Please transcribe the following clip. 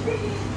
Wow.